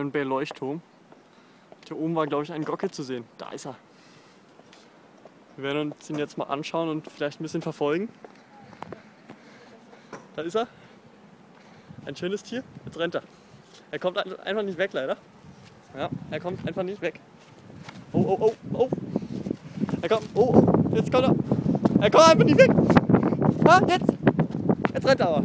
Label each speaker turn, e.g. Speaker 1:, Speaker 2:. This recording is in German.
Speaker 1: Byron Bay Leuchtturm. Hier oben war, glaube ich, ein Gocke zu sehen. Da ist er. Wir werden uns ihn jetzt mal anschauen und vielleicht ein bisschen verfolgen. Da ist er. Ein schönes Tier. Jetzt rennt er. Er kommt einfach nicht weg, leider. Ja, er kommt einfach nicht weg. Oh, oh, oh, oh. Er kommt. Oh, oh. Jetzt kommt er. Er kommt einfach nicht weg. Ah, jetzt. Jetzt rennt er aber.